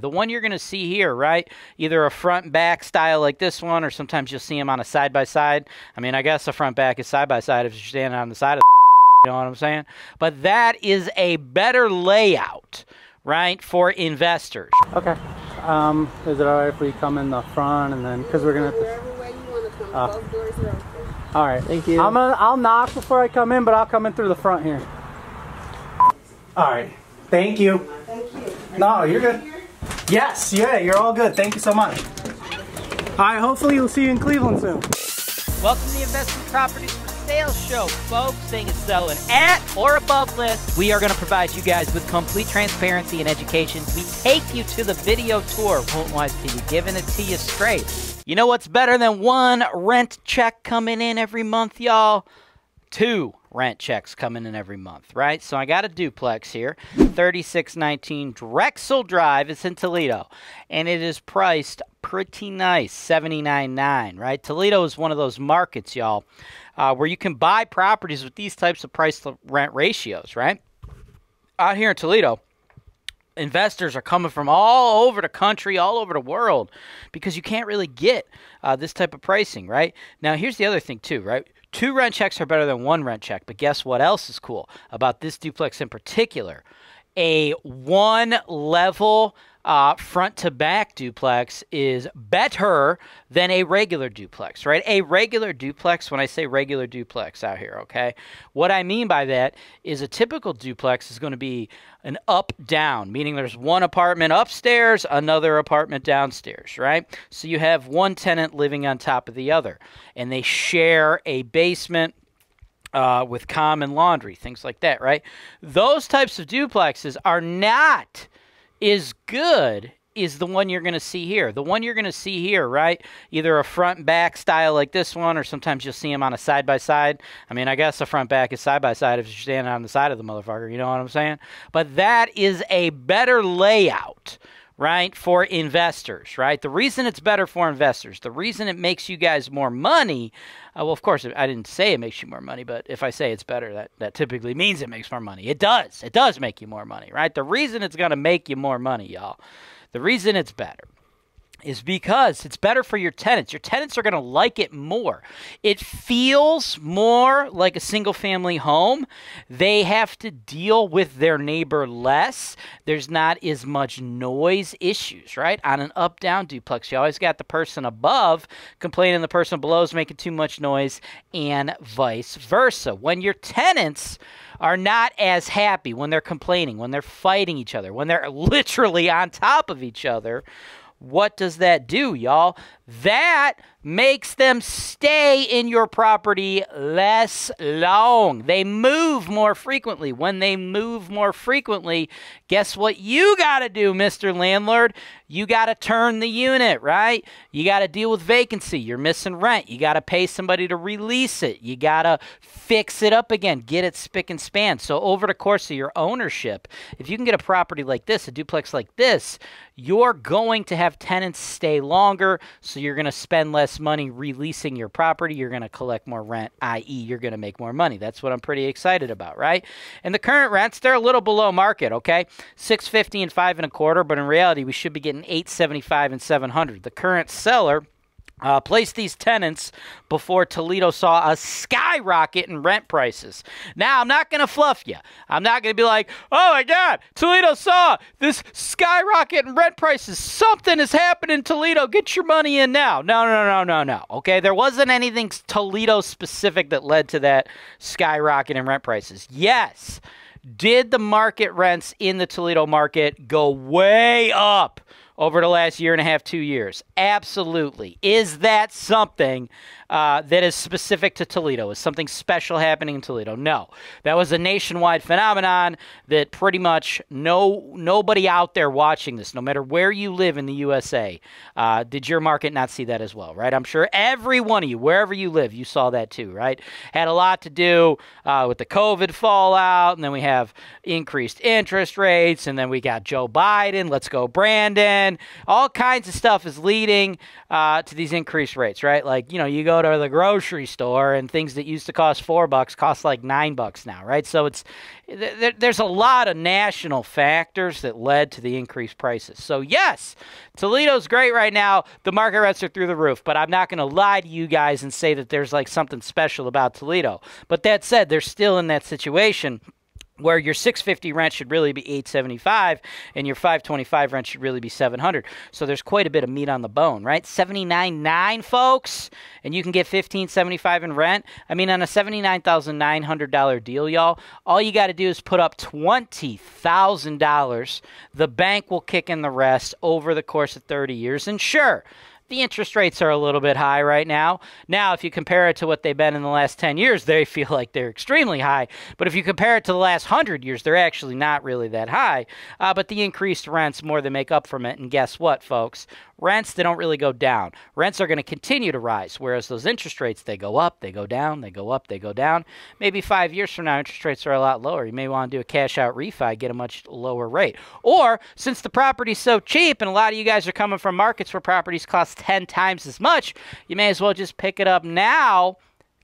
The one you're going to see here, right? Either a front back style like this one, or sometimes you'll see them on a side by side. I mean, I guess a front back is side by side if you're standing on the side of the. You know what I'm saying? But that is a better layout, right, for investors. Okay. Um, is it alright if we come in the front and then, because we're gonna have to. Wherever way you want to come. Uh, Both doors are open. All right. Thank you. I'm gonna, I'll knock before I come in, but I'll come in through the front here. All right. Thank you. Thank you. No, you're good. Yes. Yeah, you're all good. Thank you so much. All right. Hopefully, we'll see you in Cleveland soon. Welcome to the Investment Properties for Sale Show, folks. Saying it's selling at or above list. We are going to provide you guys with complete transparency and education. We take you to the video tour. Won't to you, giving it to you straight. You know what's better than one rent check coming in every month, y'all? Two rent checks coming in every month, right? So I got a duplex here, 3619 Drexel Drive. It's in Toledo, and it is priced pretty nice, 79.9, right? Toledo is one of those markets, y'all, uh, where you can buy properties with these types of price to rent ratios, right? Out here in Toledo, investors are coming from all over the country, all over the world, because you can't really get uh, this type of pricing, right? Now, here's the other thing, too, right? Two rent checks are better than one rent check, but guess what else is cool about this duplex in particular? A one level uh, front to back duplex is better than a regular duplex, right? A regular duplex, when I say regular duplex out here, okay, what I mean by that is a typical duplex is going to be an up down, meaning there's one apartment upstairs, another apartment downstairs, right? So you have one tenant living on top of the other, and they share a basement uh, with common laundry, things like that, right? Those types of duplexes are not as good is the one you're going to see here. The one you're going to see here, right? Either a front and back style like this one, or sometimes you'll see them on a side by side. I mean, I guess a front back is side by side if you're standing on the side of the motherfucker. You know what I'm saying? But that is a better layout right, for investors, right? The reason it's better for investors, the reason it makes you guys more money, uh, well, of course, I didn't say it makes you more money, but if I say it's better, that, that typically means it makes more money. It does. It does make you more money, right? The reason it's going to make you more money, y'all, the reason it's better is because it's better for your tenants. Your tenants are going to like it more. It feels more like a single family home. They have to deal with their neighbor less. There's not as much noise issues, right? On an up down duplex, you always got the person above complaining the person below is making too much noise, and vice versa. When your tenants are not as happy, when they're complaining, when they're fighting each other, when they're literally on top of each other, what does that do, y'all? That makes them stay in your property less long. They move more frequently. When they move more frequently, guess what you got to do, Mr. Landlord? You got to turn the unit, right? You got to deal with vacancy. You're missing rent. You got to pay somebody to release it. You got to fix it up again, get it spick and span. So, over the course of your ownership, if you can get a property like this, a duplex like this, you're going to have tenants stay longer. You're going to spend less money releasing your property. You're going to collect more rent, i.e., you're going to make more money. That's what I'm pretty excited about, right? And the current rents, they're a little below market, okay? 650 and five and a quarter, but in reality, we should be getting 875 and 700. The current seller uh, placed these tenants before Toledo saw a skyrocket in rent prices. Now, I'm not going to fluff you. I'm not going to be like, oh my God, Toledo saw this skyrocket in rent prices. Something is happening in Toledo. Get your money in now. No, no, no, no, no. Okay, there wasn't anything Toledo specific that led to that skyrocket in rent prices. Yes. Did the market rents in the Toledo market go way up? Over the last year and a half, two years? Absolutely. Is that something uh, that is specific to Toledo? Is something special happening in Toledo? No. That was a nationwide phenomenon that pretty much no nobody out there watching this, no matter where you live in the USA, uh, did your market not see that as well, right? I'm sure every one of you, wherever you live, you saw that too, right? Had a lot to do uh, with the COVID fallout, and then we have increased interest rates, and then we got Joe Biden. Let's go, Brandon inflation, all kinds of stuff is leading uh, to these increased rates, right? Like, you know, you go to the grocery store and things that used to cost four bucks cost like nine bucks now, right? So it's th- there's a lot of national factors that led to the increased prices. So yes, Toledo's great right now. The market rents are through the roof, but I'm not going to lie to you guys and say that there's like something special about Toledo. But that said, they're still in that situation where your 650 rent should really be 875 and your 525 rent should really be 700 so there's quite a bit of meat on the bone right? 79.9 folks and you can get 1575 in rent. I mean on a $79900 deal y'all all you got to do is put up $20000 the bank will kick in the rest over the course of 30 years. And sure the interest rates are a little bit high right now. Now, if you compare it to what they've been in the last 10 years, they feel like they're extremely high. But if you compare it to the last 100 years, they're actually not really that high. Uh, but the increased rents more than make up from it. And guess what, folks? Rents, they don't really go down. Rents are going to continue to rise, whereas those interest rates, they go up, they go down, they go up, they go down. Maybe five years from now, interest rates are a lot lower. You may want to do a cash out refi, get a much lower rate. Or since the property's so cheap and a lot of you guys are coming from markets where properties cost 10 times as much, you may as well just pick it up now,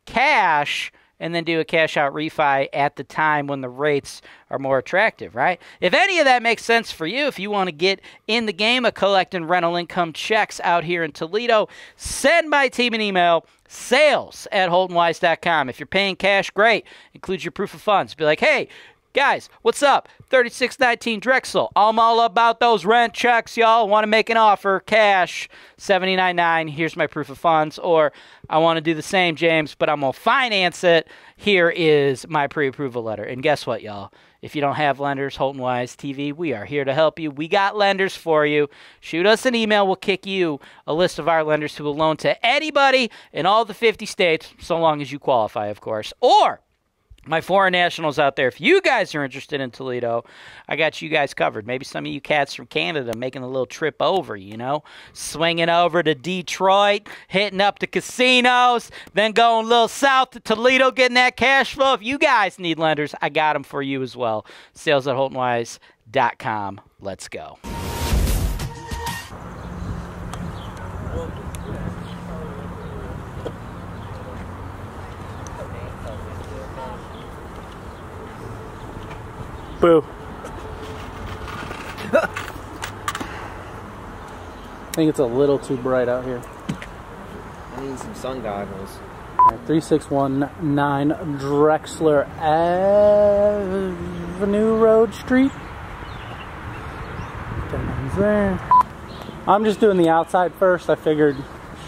cash and then do a cash out refi at the time when the rates are more attractive, right? If any of that makes sense for you, if you want to get in the game of collecting rental income checks out here in Toledo, send my team an email sales at holtonwise.com. If you're paying cash, great. Include your proof of funds. Be like, hey, Guys, what's up? 3619 Drexel. I'm all about those rent checks, y'all. Want to make an offer, cash, 799. Here's my proof of funds. Or I want to do the same, James, but I'm going to finance it. Here is my pre approval letter. And guess what, y'all? If you don't have lenders, Holton Wise TV, we are here to help you. We got lenders for you. Shoot us an email. We'll kick you a list of our lenders who will loan to anybody in all the 50 states, so long as you qualify, of course. Or my foreign nationals out there, if you guys are interested in Toledo, I got you guys covered. Maybe some of you cats from Canada making a little trip over, you know, swinging over to Detroit, hitting up the casinos, then going a little south to Toledo, getting that cash flow. If you guys need lenders, I got them for you as well. Sales at HoltonWise.com. Let's go. Boo. I think it's a little too bright out here. I need some sun goggles. All right, 3619 Drexler Avenue Road Street. That there. I'm just doing the outside first. I figured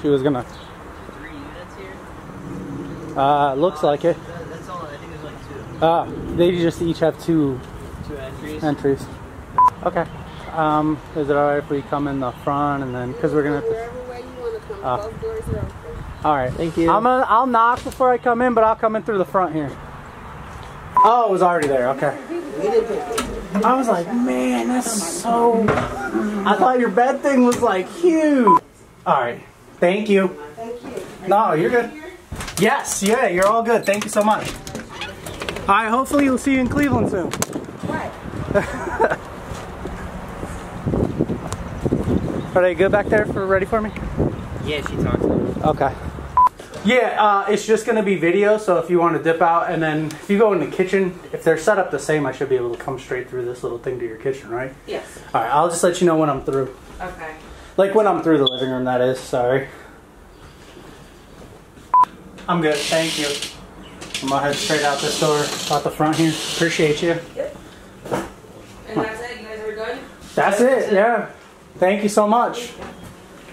she was gonna. Three units here? Uh, looks like it. That, that's all. I think there's like two. Uh, they just each have two Two entries. entries. Okay. Um, is it alright if we come in the front and then, because we're gonna have to. Wherever way you want to come. Both doors are open. All right. Thank you. I'm gonna, I'll knock before I come in, but I'll come in through the front here. Oh, it was already there. Okay. I was like, man, that's so. I thought your bed thing was like huge. All right. Thank you. Thank you. No, you're good. Yes. Yeah, you're all good. Thank you so much. All right. Hopefully, we'll see you in Cleveland soon. Right. Are they good back there for ready for me? Yeah, she me. Okay. Yeah, uh, it's just gonna be video, so if you want to dip out and then if you go in the kitchen, if they're set up the same, I should be able to come straight through this little thing to your kitchen, right? Yes. All right, I'll just let you know when I'm through. Okay. Like when I'm through the living room, that is. Sorry. I'm good, thank you. I'm gonna head straight out this door, out the front here. Appreciate you. It. You guys are good. That's it, yeah. Thank you so much.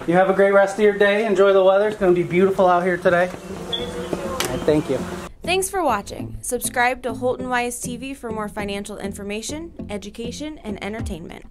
You have a great rest of your day. Enjoy the weather. It's gonna be beautiful out here today. All right, thank you. Thanks for watching. Subscribe to Holton Wise TV for more financial information, education, and entertainment.